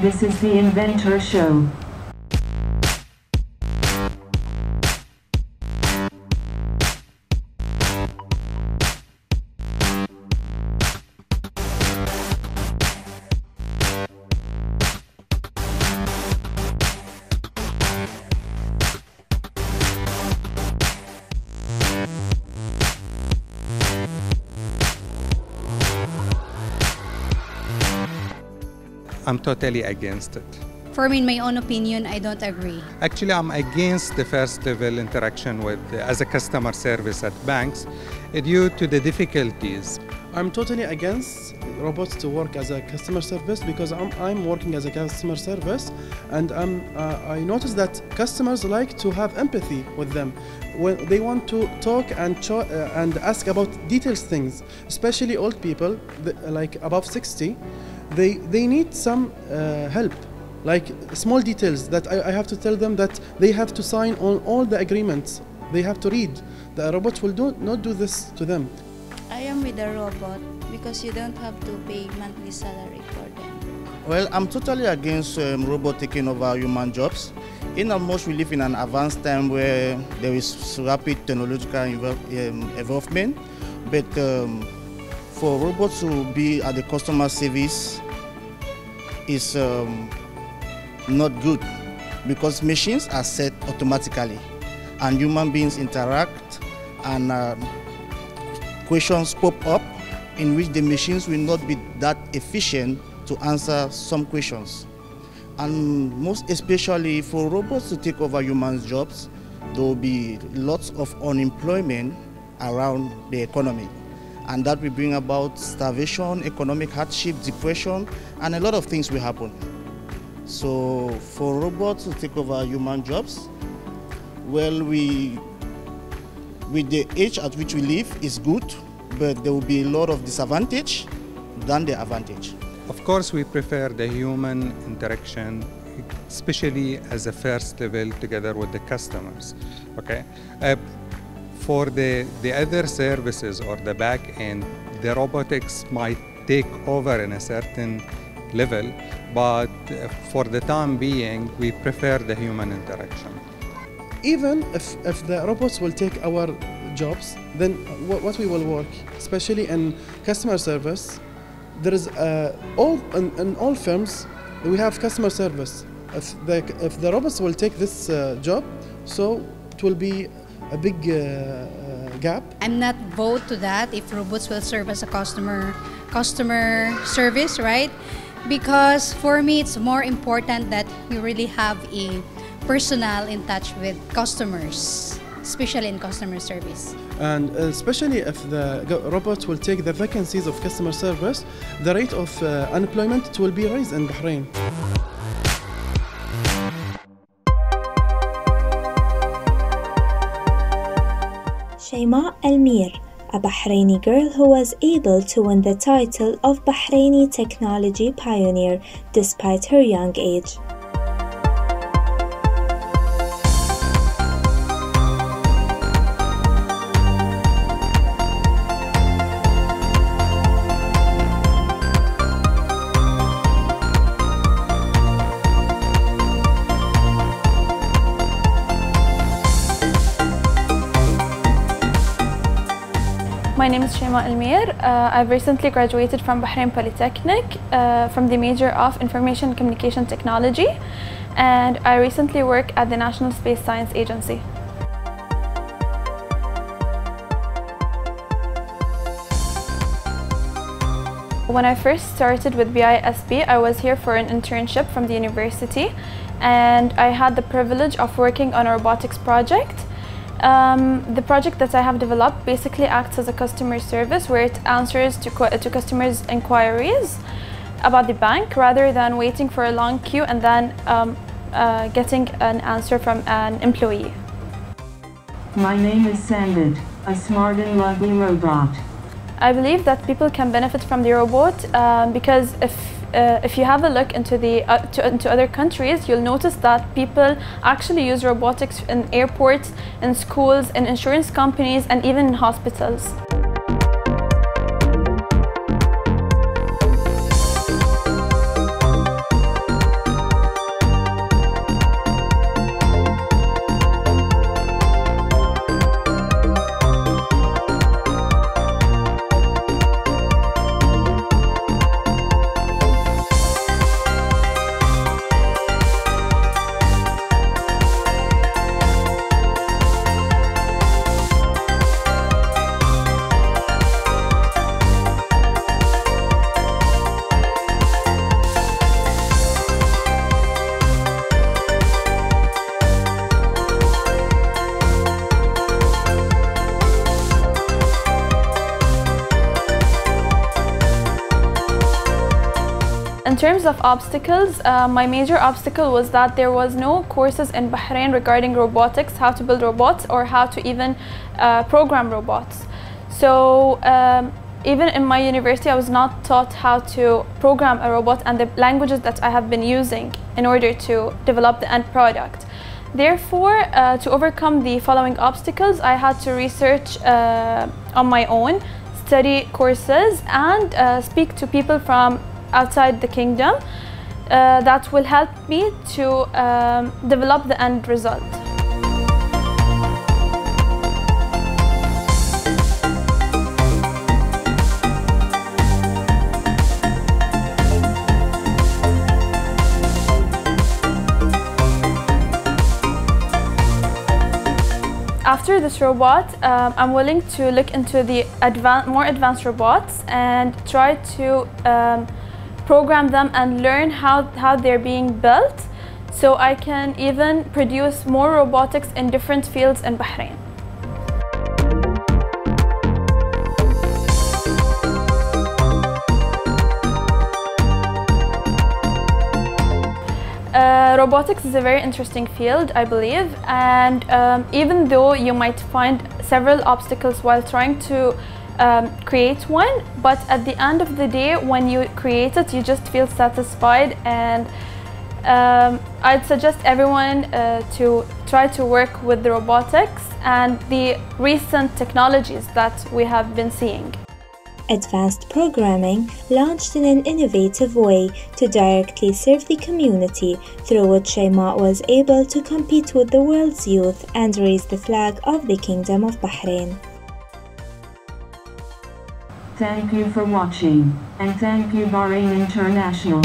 This is the Inventor Show. I'm totally against it. For me, in my own opinion, I don't agree. Actually, I'm against the first level interaction with as a customer service at banks due to the difficulties. I'm totally against robots to work as a customer service because I'm, I'm working as a customer service and I'm, uh, I notice that customers like to have empathy with them when they want to talk and, cho- uh, and ask about details things, especially old people th- like above 60. They, they need some uh, help. Like small details that I, I have to tell them that they have to sign on all the agreements. They have to read. The robot will do, not do this to them. I am with the robot because you don't have to pay monthly salary for them. Well, I'm totally against um, robot taking over human jobs. In almost we live in an advanced time where there is rapid technological um, involvement, but um, for robots to be at the customer service is um, not good because machines are set automatically and human beings interact and um, questions pop up in which the machines will not be that efficient to answer some questions. And most especially for robots to take over humans' jobs, there will be lots of unemployment around the economy. And that will bring about starvation, economic hardship, depression, and a lot of things will happen. So for robots to take over human jobs, well, we with the age at which we live is good, but there will be a lot of disadvantage than the advantage. Of course, we prefer the human interaction, especially as a first level together with the customers. Okay, uh, for the the other services or the back end, the robotics might take over in a certain level, but uh, for the time being, we prefer the human interaction. even if, if the robots will take our jobs, then what, what we will work, especially in customer service, there is uh, all in, in all firms we have customer service. If the if the robots will take this uh, job, so it will be a big uh, uh, gap. I'm not vote to that if robots will serve as a customer customer service, right? Because for me, it's more important that we really have a personal in touch with customers, especially in customer service. And especially if the go- robots will take the vacancies of customer service, the rate of uh, unemployment will be raised in Bahrain. Shayma Almir, a Bahraini girl who was able to win the title of Bahraini Technology Pioneer despite her young age. My name is Shema Almir. Uh, I've recently graduated from Bahrain Polytechnic uh, from the major of Information Communication Technology, and I recently work at the National Space Science Agency. When I first started with BISB, I was here for an internship from the university, and I had the privilege of working on a robotics project. Um, the project that I have developed basically acts as a customer service where it answers to, to customers' inquiries about the bank rather than waiting for a long queue and then um, uh, getting an answer from an employee. My name is Sandit, a smart and lovely robot. I believe that people can benefit from the robot um, because if uh, if you have a look into the uh, to, into other countries, you'll notice that people actually use robotics in airports, in schools, in insurance companies, and even in hospitals. Terms of obstacles, uh, my major obstacle was that there was no courses in Bahrain regarding robotics, how to build robots or how to even uh, program robots. So um, even in my university, I was not taught how to program a robot and the languages that I have been using in order to develop the end product. Therefore, uh, to overcome the following obstacles, I had to research uh, on my own, study courses, and uh, speak to people from outside the kingdom uh, that will help me to um, develop the end result. After this robot, um, I'm willing to look into the advan more advanced robots and try to um, program them and learn how, how they're being built so I can even produce more robotics in different fields in Bahrain. Uh, robotics is a very interesting field, I believe, and um, even though you might find several obstacles while trying to um, create one, but at the end of the day, when you create it, you just feel satisfied and um, I'd suggest everyone uh, to try to work with the robotics and the recent technologies that we have been seeing. Advanced Programming launched in an innovative way to directly serve the community, through which Shayma was able to compete with the world's youth and raise the flag of the Kingdom of Bahrain. Thank you for watching, and thank you Bahrain International.